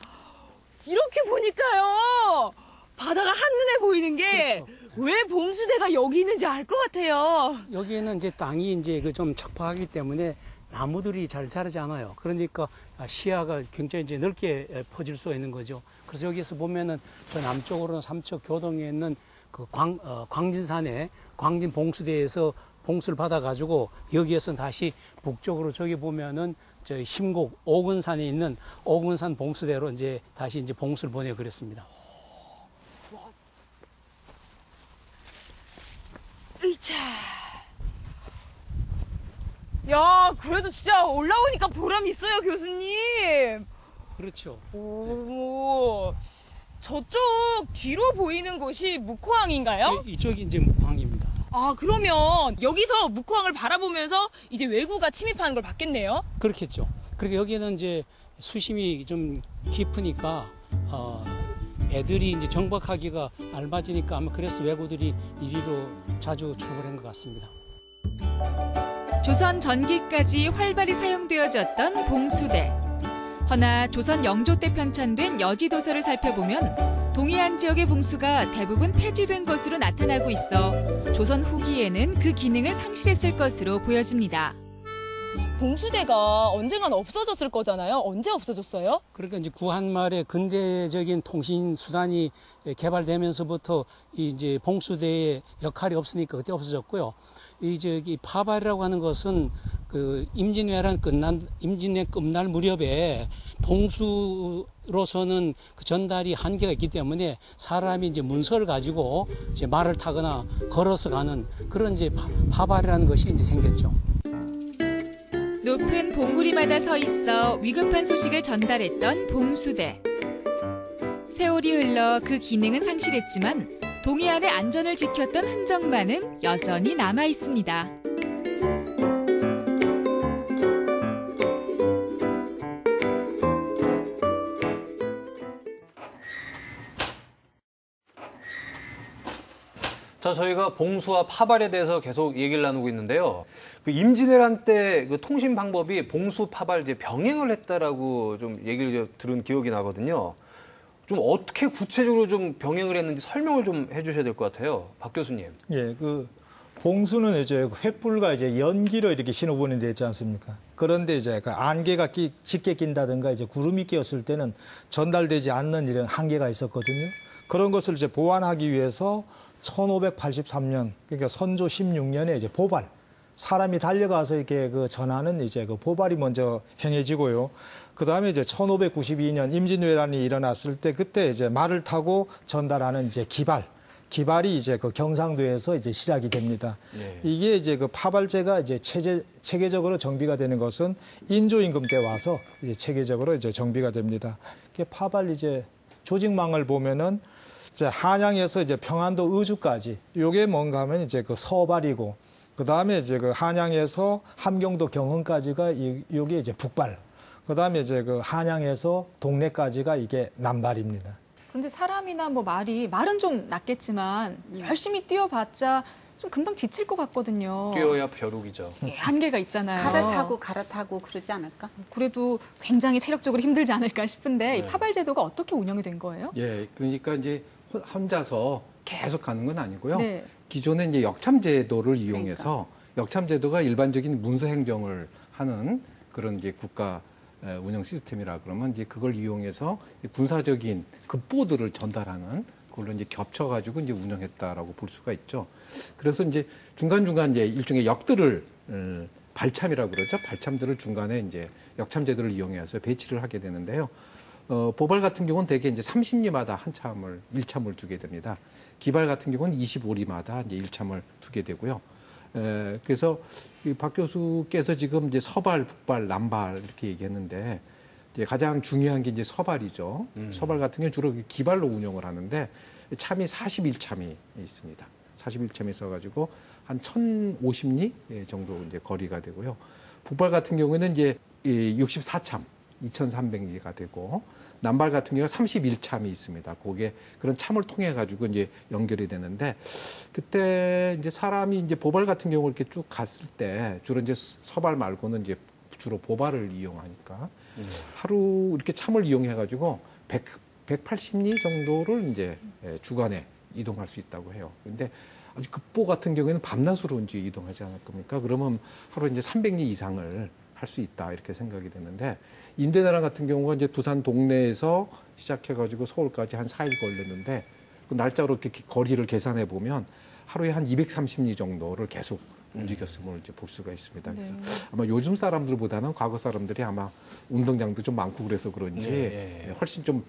이렇게 보니까요. 바다가 한눈에 보이는 게왜 봉수대가 여기 있는지 알 것 같아요. 여기에는 이제 땅이 이제 그 좀 척박하기 때문에 나무들이 잘 자라지 않아요. 그러니까 시야가 굉장히 이제 넓게 퍼질 수가 있는 거죠. 그래서 여기서 보면은 저 남쪽으로는 삼척 교동에 있는 그 광, 어, 광진산에 광진 봉수대에서 봉수를 받아가지고 여기에서 다시 북쪽으로 저기 보면은 저 심곡 오근산에 있는 오근산 봉수대로 이제 다시 이제 봉수를 보내 그랬습니다. 으이차. 야, 그래도 진짜 올라오니까 보람 있어요, 교수님. 그렇죠. 오, 저쪽 뒤로 보이는 곳이 묵호항인가요? 이- 이쪽이 이제 묵황입니다. 아, 그러면 여기서 묵호항을 바라보면서 이제 외구가 침입하는 걸 봤겠네요. 그렇겠죠. 그러니까 여기는 이제 수심이 좀 깊으니까 어, 애들이 이제 정박하기가 알맞으니까 아마 그래서 외구들이 이리로 자주 출몰한 것 같습니다. 조선 전기까지 활발히 사용되어졌던 봉수대. 허나 조선 영조 때 편찬된 여지도서를 살펴보면 동해안 지역의 봉수가 대부분 폐지된 것으로 나타나고 있어 조선 후기에는 그 기능을 상실했을 것으로 보여집니다. 봉수대가 언젠간 없어졌을 거잖아요. 언제 없어졌어요? 그러니까 이제 구한 말에 근대적인 통신 수단이 개발되면서부터 이 이제 봉수대의 역할이 없으니까 그때 없어졌고요. 이 저기 파발이라고 하는 것은 그 임진왜란 끝난 임진회 끝날 무렵에 봉수로서는 그 전달이 한계가 있기 때문에 사람이 이제 문서를 가지고 이제 말을 타거나 걸어서 가는 그런 이제 파, 파발이라는 것이 이제 생겼죠. 높은 봉우리마다 서 있어 위급한 소식을 전달했던 봉수대. 세월이 흘러 그 기능은 상실했지만 동해안의 안전을 지켰던 흔적만은 여전히 남아 있습니다. 자, 저희가 봉수와 파발에 대해서 계속 얘기를 나누고 있는데요. 그 임진왜란 때 그 통신 방법이 봉수, 파발 이제 병행을 했다라고 좀 얘기를 들은 기억이 나거든요. 좀 어떻게 구체적으로 좀 병행을 했는지 설명을 좀 해주셔야 될 것 같아요. 박 교수님. 예, 그 봉수는 이제 횃불과 이제 연기로 이렇게 신호보내 되지 않습니까? 그런데 이제 그 안개가 끼, 짙게 낀다든가 이제 구름이 끼었을 때는 전달되지 않는 이런 한계가 있었거든요. 그런 것을 이제 보완하기 위해서 1583년 그러니까 선조 16년에 이제 보발 사람이 달려가서 이렇게 그 전하는 이제 그 보발이 먼저 행해지고요. 그 다음에 이제 1592년 임진왜란이 일어났을 때 그때 이제 말을 타고 전달하는 이제 기발. 기발이 이제 그 경상도에서 이제 시작이 됩니다. 네. 이게 이제 그 파발제가 이제 체제, 체계적으로 정비가 되는 것은 인조임금 때 와서 이제 체계적으로 이제 정비가 됩니다. 이게 파발 이제 조직망을 보면은 이제 한양에서 이제 평안도 의주까지 요게 뭔가 하면 이제 그 서발이고 그 다음에 이제 그 한양에서 함경도 경흥까지가 이, 요게 이제 북발. 그 다음에 이제 그 한양에서 동네까지가 이게 남발입니다. 그런데 사람이나 뭐 말이 말은 좀 낫겠지만 열심히 뛰어봤자 좀 금방 지칠 것 같거든요. 뛰어야 벼룩이죠. 예, 한계가 있잖아요. 갈아타고 갈아타고 그러지 않을까? 그래도 굉장히 체력적으로 힘들지 않을까 싶은데 네. 이 파발 제도가 어떻게 운영이 된 거예요? 예, 그러니까 이제 혼- 혼자서 계속 가는 건 아니고요. 네. 기존에 이제 역참 제도를 이용해서 역참 제도가 일반적인 문서 행정을 하는 그런 이제 국가 에, 운영 시스템이라 그러면 이제 그걸 이용해서 군사적인 급보들을 전달하는 그걸로 이제 겹쳐가지고 이제 운영했다라고 볼 수가 있죠. 그래서 이제 중간중간 이제 일종의 역들을 어, 발참이라고 그러죠. 발참들을 중간에 이제 역참 제도를 이용해서 배치를 하게 되는데요. 어, 보발 같은 경우는 대개 이제 30리마다 한 참을, 1참을 두게 됩니다. 기발 같은 경우는 25리마다 이제 1참을 두게 되고요. 에, 그래서 이 박 교수께서 지금 이제 서발, 북발, 남발 이렇게 얘기했는데 이제 가장 중요한 게 이제 서발이죠. 서발 같은 경우는 주로 기발로 운영을 하는데 참이 41참이 있습니다. 41참이 있어가지고 한 1,050리 정도 이제 거리가 되고요. 북발 같은 경우에는 이제 64참, 2,300리가 되고 남발 같은 경우가 31참이 있습니다. 거기에 그런 참을 통해 가지고 이제 연결이 되는데 그때 이제 사람이 이제 보발 같은 경우 이렇게 쭉 갔을 때 주로 이제 서발 말고는 이제 주로 보발을 이용하니까 하루 이렇게 참을 이용해 가지고 100, 180리 정도를 이제 예, 주간에 이동할 수 있다고 해요. 근데 아주 급보 같은 경우에는 밤낮으로 이제 이동하지 않을 겁니까? 그러면 하루 이제 300리 이상을 할 수 있다 이렇게 생각이 되는데 임대나라 같은 경우가 이제 부산 동네에서 시작해가지고 서울까지 한 4일 걸렸는데 그 날짜로 이렇게 거리를 계산해 보면 하루에 한 230리 정도를 계속 움직였음을 이제 볼 수가 있습니다. 그래서 네. 아마 요즘 사람들보다는 과거 사람들이 아마 운동장도 좀 많고 그래서 그런지 예. 훨씬 좀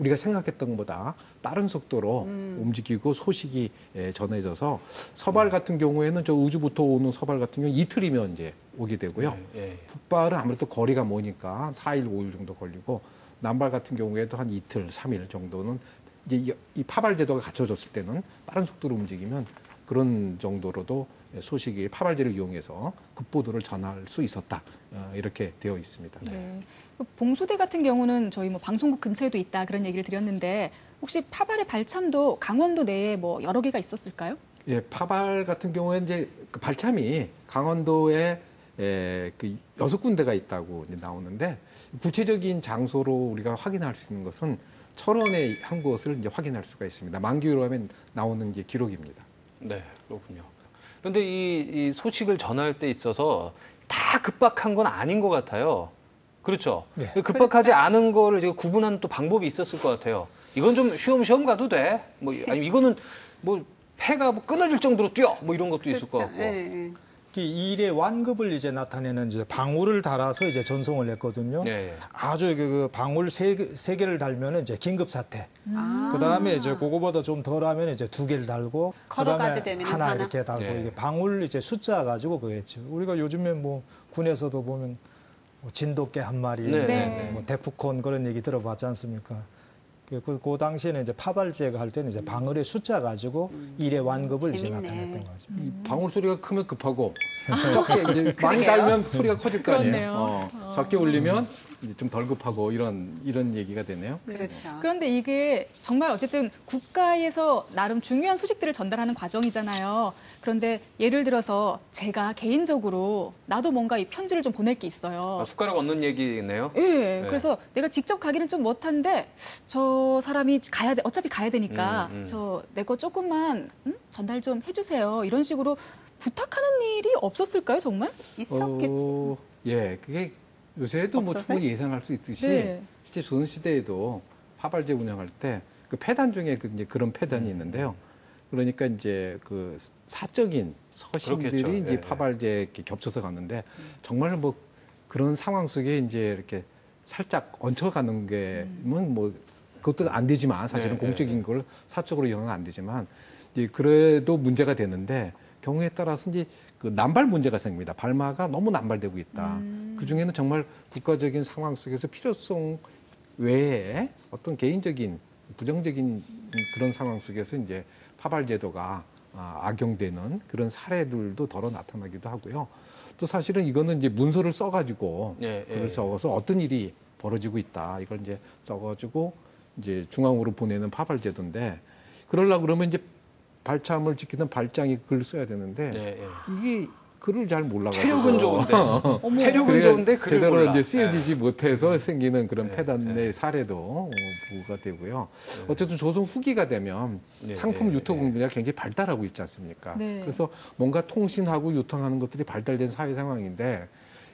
우리가 생각했던 것보다 빠른 속도로 움직이고 소식이 예, 전해져서 서발 같은 경우에는 저 우주부터 오는 서발 같은 경우 이틀이면 이제 오게 되고요. 예, 예. 북발은 아무래도 거리가 머니까 4일, 5일 정도 걸리고 남발 같은 경우에도 한 이틀, 3일 정도는 이제 이- 이 파발 제도가 갖춰졌을 때는 빠른 속도로 움직이면 그런 정도로도 소식이 파발제를 이용해서 급보도를 전할 수 있었다 어, 이렇게 되어 있습니다. 네. 그 봉수대 같은 경우는 저희 뭐 방송국 근처에도 있다 그런 얘기를 드렸는데 혹시 파발의 발참도 강원도 내에 뭐 여러 개가 있었을까요? 예, 파발 같은 경우에 이제 그 발참이 강원도에 에, 그 여섯 군데가 있다고 이제 나오는데 구체적인 장소로 우리가 확인할 수 있는 것은 철원에 한 곳을 이제 확인할 수가 있습니다. 만기로 하면 나오는 게 기록입니다. 네, 그렇군요. 그런데 이, 이 소식을 전할 때 있어서 다 급박한 건 아닌 것 같아요. 그렇죠. 네. 급박하지 않은 거를 이제 구분하는 또 방법이 있었을 것 같아요. 이건 좀 쉬엄 쉬엄 가도 돼. 뭐 아니 이거는 뭐 폐가 뭐 끊어질 정도로 뛰어. 뭐 이런 것도 있을 것 그렇죠. 같고. 예, 예. 이 일의 완급을 이제 나타내는 이제 방울을 달아서 이제 전송을 했거든요. 예, 예. 아주 그, 그 방울 세, 개- 세 개를 달면은 이제 긴급 사태. 아. 그 다음에 이제 그거보다 좀 덜하면 이제 두 개를 달고 그다음에 하나, 하나? 이렇게 달고 네. 이게 방울 이제 숫자 가지고 그랬죠. 우리가 요즘에 뭐 군에서도 보면 뭐 진돗개 한 마리, 네, 네. 뭐 데프콘 그런 얘기 들어봤지 않습니까? 그, 그, 그 당시에는 이제 파발제가 할 때는 이제 방울의 숫자 가지고 일의 완급을 이제 재밌네. 나타냈던 거죠. 이 방울 소리가 크면 급하고 적게 이제 많이 달면 소리가 커질 거 아니에요. 어, 적게 울리면 이제 좀 덜 급하고 이런 이런 얘기가 되네요. 그렇죠. 그런데 이게 정말 어쨌든 국가에서 나름 중요한 소식들을 전달하는 과정이잖아요. 그런데 예를 들어서 제가 개인적으로 나도 뭔가 이 편지를 좀 보낼 게 있어요. 아, 숟가락 얹는 얘기네요. 예, 그래서 내가 직접 가기는 좀 못한데 저 사람이 가야 돼, 어차피 가야 되니까 음, 음. 저내 거 조금만 음? 전달 좀 해주세요. 이런 식으로 부탁하는 일이 없었을까요, 정말? 있었겠지. 어, 예, 그게 요새도 뭐 없었어요? 충분히 예상할 수 있듯이 네. 실제 조선 시대에도 파발제 운영할 때그 폐단 중에 그 이제 그런 폐단이 음. 있는데요. 그러니까 이제 그 사적인 서신들이 그렇겠죠. 이제 예, 예. 파발제 이렇게 겹쳐서 갔는데 정말 뭐 그런 상황 속에 이제 이렇게 살짝 얹혀가는 게면 뭐 그것도 안 되지만 사실은 네, 공적인 네. 걸 사적으로 이용은 안 되지만 이제 그래도 문제가 되는데 경우에 따라서 이제 그 남발 문제가 생깁니다. 발마가 너무 남발되고 있다. 그 중에는 정말 국가적인 상황 속에서 필요성 외에 어떤 개인적인 부정적인 그런 상황 속에서 이제 파발 제도가 아, 악용되는 그런 사례들도 덜어 나타나기도 하고요. 또 사실은 이거는 이제 문서를 써가지고 예, 예. 그걸 적어서 어떤 일이 벌어지고 있다. 이걸 이제 써가지고 이제 중앙으로 보내는 파발 제도인데 그러려고 그러면 이제 발참을 지키는 발장이 글을 써야 되는데 예, 예. 이게 글을 잘 몰라가지고 체력은 좋은데. 체력은 그래가 좋은데 글을 제대로 몰라. 이제 쓰여지지 못해서 생기는 그런 네, 폐단의 네. 사례도 어, 부가 되고요. 어쨌든 조선 후기가 되면 네, 상품 네, 유통 네. 분야가 굉장히 발달하고 있지 않습니까? 네. 그래서 뭔가 통신하고 유통하는 것들이 발달된 사회 상황인데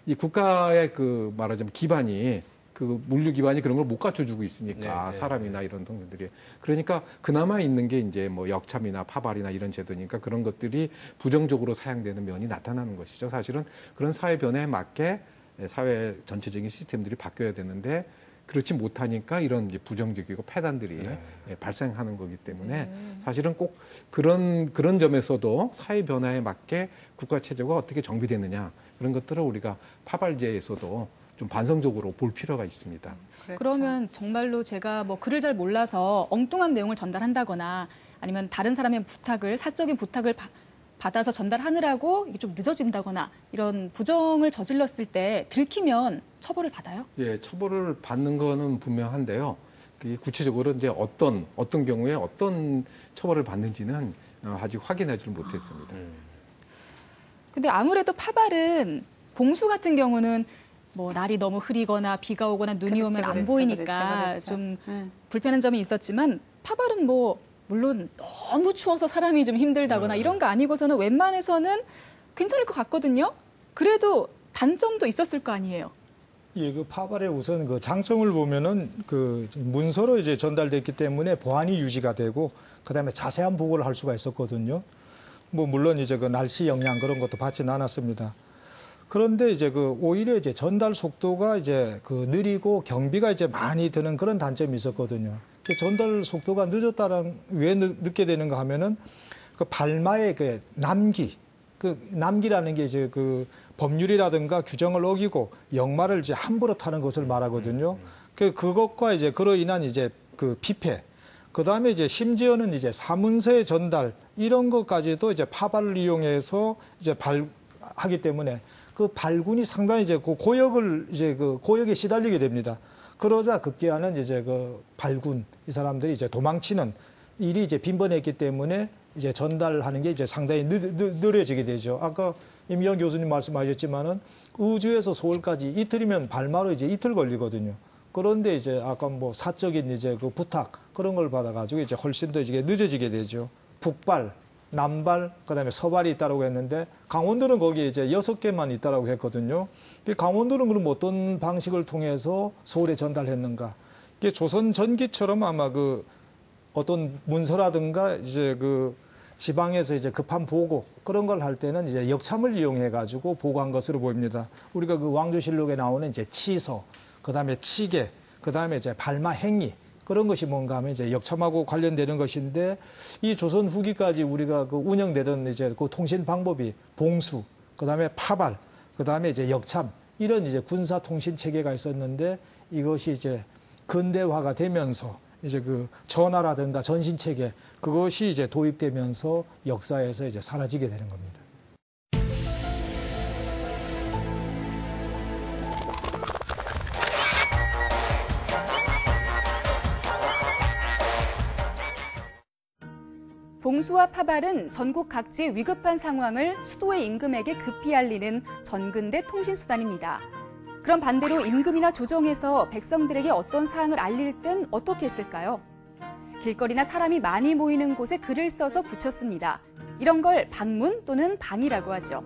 이 국가의 그 말하자면 기반이 그 물류 기반이 그런 걸 못 갖춰주고 있으니까 네, 네, 사람이나 이런 동생들이 그러니까 그나마 있는 게 이제 뭐 역참이나 파발이나 이런 제도니까 그런 것들이 부정적으로 사용되는 면이 나타나는 것이죠. 사실은 그런 사회 변화에 맞게 사회 전체적인 시스템들이 바뀌어야 되는데 그렇지 못하니까 이런 이제 부정적이고 폐단들이 네. 예, 발생하는 거기 때문에 사실은 꼭 그런 그런 점에서도 사회 변화에 맞게 국가 체제가 어떻게 정비되느냐 그런 것들을 우리가 파발제에서도 좀 반성적으로 볼 필요가 있습니다. 그렇죠. 그러면 정말로 제가 뭐 글을 잘 몰라서 엉뚱한 내용을 전달한다거나 아니면 다른 사람의 부탁을 사적인 부탁을 바- 받아서 전달하느라고 이게 좀 늦어진다거나 이런 부정을 저질렀을 때 들키면 처벌을 받아요? 예, 처벌을 받는 거는 분명한데요. 그 구체적으로 이제 어떤 어떤 경우에 어떤 처벌을 받는지는 어, 아직 확인하지는 못했습니다. 근데 아무래도 파발은 봉수 같은 경우는 뭐 날이 너무 흐리거나 비가 오거나 눈이 그렇죠, 오면 안 그렇죠, 보이니까 그렇죠, 그렇죠. 좀 네. 불편한 점이 있었지만 파발은 뭐 물론 너무 추워서 사람이 좀 힘들다거나 이런 거 아니고서는 웬만해서는 괜찮을 것 같거든요. 그래도 단점도 있었을 거 아니에요. 예, 그 파발의 우선 그 장점을 보면은 그 문서로 이제 전달됐기 때문에 보안이 유지가 되고 그다음에 자세한 보고를 할 수가 있었거든요. 뭐 물론 이제 그 날씨 영향 그런 것도 받지는 않았습니다. 그런데 이제 그 오히려 이제 전달 속도가 이제 그 느리고 경비가 이제 많이 드는 그런 단점이 있었거든요. 그 전달 속도가 늦었다는 왜 늦, 늦게 되는가 하면은 그 발마의 그 남기 그 남기라는 게 이제 그 법률이라든가 규정을 어기고 역마를 이제 함부로 타는 것을 말하거든요. 그 그것과 이제 그로 인한 이제 그 피폐 그 다음에 이제 심지어는 이제 사문서의 전달 이런 것까지도 이제 파발을 이용해서 이제 발하기 때문에 그 발군이 상당히 이제 그 고역을 이제 그 고역에 시달리게 됩니다. 그러자 급기야는 이제 그 발군 이 사람들이 이제 도망치는 일이 이제 빈번했기 때문에 이제 전달하는 게 이제 상당히 느, 느, 느려지게 되죠. 아까 임기영 교수님 말씀하셨지만은 우주에서 서울까지 이틀이면 발마로 이제 이틀 걸리거든요. 그런데 이제 아까 뭐 사적인 이제 그 부탁 그런 걸 받아가지고 이제 훨씬 더 이게 늦어지게 되죠. 북발, 남발, 그다음에 서발이 있다라고 했는데 강원도는 거기에 이제 여섯 개만 있다라고 했거든요. 이 강원도는 그럼 어떤 방식을 통해서 서울에 전달했는가? 이게 조선 전기처럼 아마 그 어떤 문서라든가 이제 그 지방에서 이제 급한 보고 그런 걸 할 때는 이제 역참을 이용해 가지고 보고한 것으로 보입니다. 우리가 그 왕조실록에 나오는 이제 치서, 그다음에 치계, 그다음에 이제 발마 행위 그런 것이 뭔가 하면 이제 역참하고 관련되는 것인데 이 조선 후기까지 우리가 그 운영되던 이제 그 통신 방법이 봉수, 그다음에 파발, 그다음에 이제 역참 이런 이제 군사 통신 체계가 있었는데 이것이 이제 근대화가 되면서 이제 그 전화라든가 전신 체계 그것이 이제 도입되면서 역사에서 이제 사라지게 되는 겁니다. 봉수와 파발은 전국 각지의 위급한 상황을 수도의 임금에게 급히 알리는 전근대 통신수단입니다. 그럼 반대로 임금이나 조정에서 백성들에게 어떤 사항을 알릴 땐 어떻게 했을까요? 길거리나 사람이 많이 모이는 곳에 글을 써서 붙였습니다. 이런 걸 방문 또는 방이라고 하죠.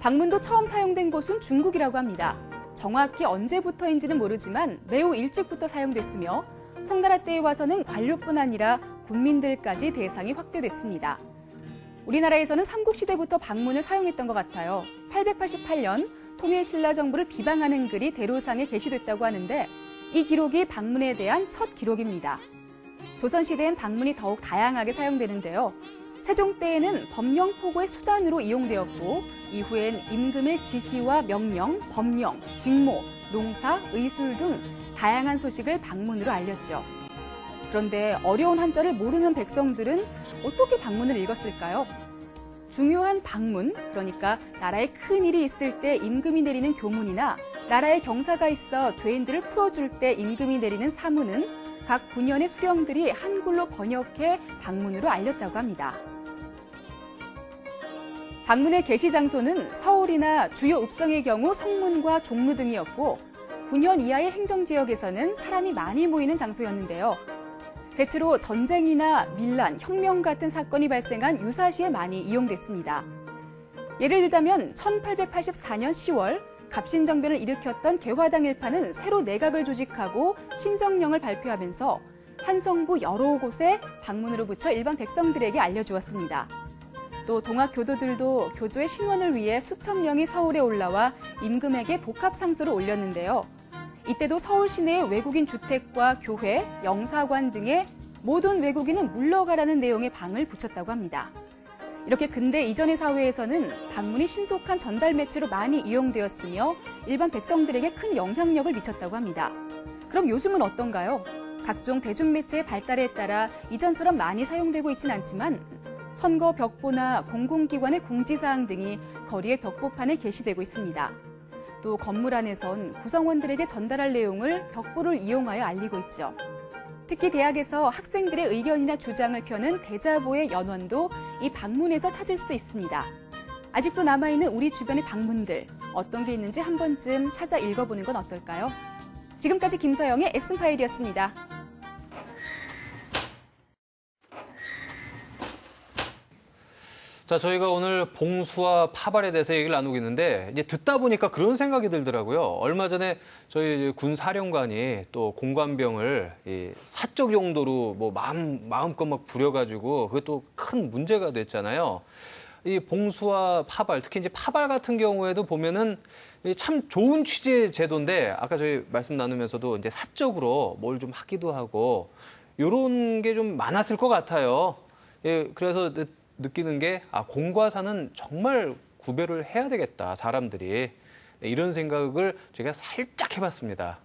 방문도 처음 사용된 곳은 중국이라고 합니다. 정확히 언제부터인지는 모르지만 매우 일찍부터 사용됐으며 청나라 때에 와서는 관료뿐 아니라 국민들까지 대상이 확대됐습니다. 우리나라에서는 삼국시대부터 방문을 사용했던 것 같아요. 888년 통일신라 정부를 비방하는 글이 대로상에 게시됐다고 하는데 이 기록이 방문에 대한 첫 기록입니다. 조선시대엔 방문이 더욱 다양하게 사용되는데요. 세종 때에는 법령 포고의 수단으로 이용되었고 이후엔 임금의 지시와 명령, 법령, 직무, 농사, 의술 등 다양한 소식을 방문으로 알렸죠. 그런데 어려운 한자를 모르는 백성들은 어떻게 방문을 읽었을까요? 중요한 방문, 그러니까 나라에 큰 일이 있을 때 임금이 내리는 교문이나 나라에 경사가 있어 죄인들을 풀어줄 때 임금이 내리는 사문은 각 군현의 수령들이 한글로 번역해 방문으로 알렸다고 합니다. 방문의 개시 장소는 서울이나 주요 읍성의 경우 성문과 종로 등이었고 군현 이하의 행정지역에서는 사람이 많이 모이는 장소였는데요. 대체로 전쟁이나 밀란, 혁명 같은 사건이 발생한 유사시에 많이 이용됐습니다. 예를 들자면 1884년 10월 갑신정변을 일으켰던 개화당 일파는 새로 내각을 조직하고 신정령을 발표하면서 한성부 여러 곳에 방문으로 붙여 일반 백성들에게 알려주었습니다. 또 동학 교도들도 교조의 신원을 위해 수천 명이 서울에 올라와 임금에게 복합 상소를 올렸는데요. 이때도 서울 시내의 외국인 주택과 교회, 영사관 등의 모든 외국인은 물러가라는 내용의 방을 붙였다고 합니다. 이렇게 근대 이전의 사회에서는 방문이 신속한 전달 매체로 많이 이용되었으며 일반 백성들에게 큰 영향력을 미쳤다고 합니다. 그럼 요즘은 어떤가요? 각종 대중매체의 발달에 따라 이전처럼 많이 사용되고 있진 않지만 선거 벽보나 공공기관의 공지사항 등이 거리의 벽보판에 게시되고 있습니다. 또 건물 안에선 구성원들에게 전달할 내용을 벽보를 이용하여 알리고 있죠. 특히 대학에서 학생들의 의견이나 주장을 펴는 대자보의 연원도 이 방문에서 찾을 수 있습니다. 아직도 남아있는 우리 주변의 방문들 어떤 게 있는지 한 번쯤 찾아 읽어보는 건 어떨까요? 지금까지 김서영의 에슨파일이었습니다. 자, 저희가 오늘 봉수와 파발에 대해서 얘기를 나누고 있는데 이제 듣다 보니까 그런 생각이 들더라고요. 얼마 전에 저희 군 사령관이 또 공관병을 이 사적 용도로 뭐 마음 마음껏 막 부려가지고 그것도 큰 문제가 됐잖아요. 이 봉수와 파발, 특히 이제 파발 같은 경우에도 보면은 참 좋은 취지의 제도인데 아까 저희 말씀 나누면서도 이제 사적으로 뭘 좀 하기도 하고 요런 게 좀 많았을 것 같아요. 예, 그래서 느끼는 게 아, 공과 사는 정말 구별을 해야 되겠다, 사람들이. 네, 이런 생각을 제가 살짝 해봤습니다.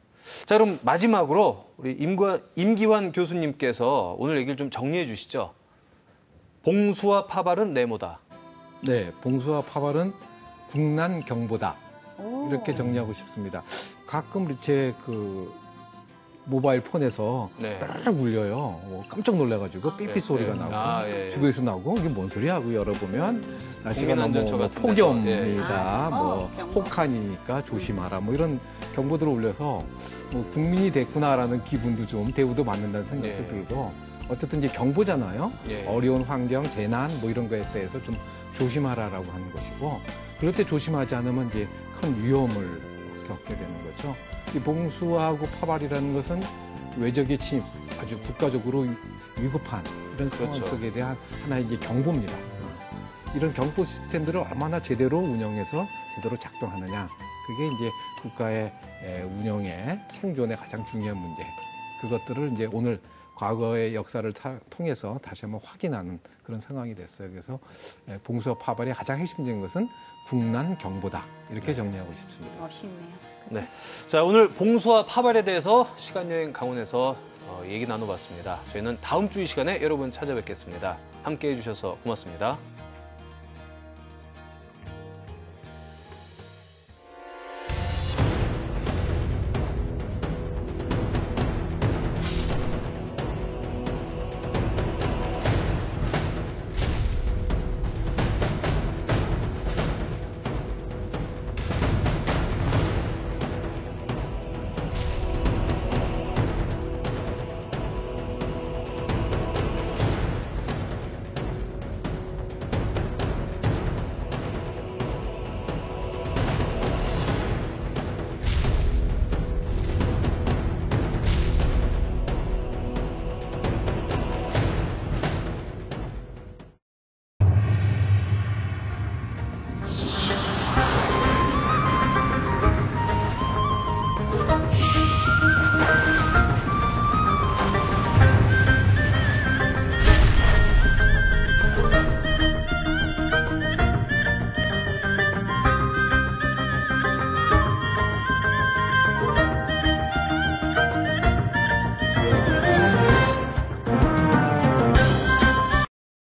자, 그럼 마지막으로 우리 임과, 임기환 교수님께서 오늘 얘기를 좀 정리해 주시죠. 봉수와 파발은 네모다. 네, 봉수와 파발은 국난 경보다 이렇게 정리하고 싶습니다. 가끔 제 그 모바일 폰에서 네. 딱 울려요. 어, 깜짝 놀래가지고 삐삐 네, 소리가 네. 나고 아, 예, 예. 주변에서 나고 이게 뭔 소리야 하고 열어보면 날씨가 너무 뭐 폭염이다, 예. 뭐 아, 경보. 혹한이니까 조심하라, 뭐 이런 경보들을 울려서 뭐 국민이 됐구나라는 기분도 좀 대우도 받는다는 생각도 예. 들고 어쨌든 이제 경보잖아요. 예. 어려운 환경, 재난 뭐 이런 거에 대해서 좀 조심하라라고 하는 것이고 그럴 때 조심하지 않으면 이제 큰 위험을 겪게 되는 거죠. 이 봉수하고 파발이라는 것은 외적의 침입, 아주 국가적으로 위급한 이런 상황 그렇죠. 속에 대한 하나의 이제 경보입니다. 이런 경보 시스템들을 얼마나 제대로 운영해서 제대로 작동하느냐. 그게 이제 국가의 에, 운영의 생존의 가장 중요한 문제. 그것들을 이제 오늘 과거의 역사를 타- 통해서 다시 한번 확인하는 그런 상황이 됐어요. 그래서 에, 봉수와 파발의 가장 핵심적인 것은 국난 경보다. 이렇게 정리하고 싶습니다. 멋있네요. 네. 자, 오늘 봉수와 파발에 대해서 시간 여행 강원에서 어, 얘기 나눠봤습니다. 저희는 다음 주 이 시간에 여러분 찾아뵙겠습니다. 함께 해주셔서 고맙습니다.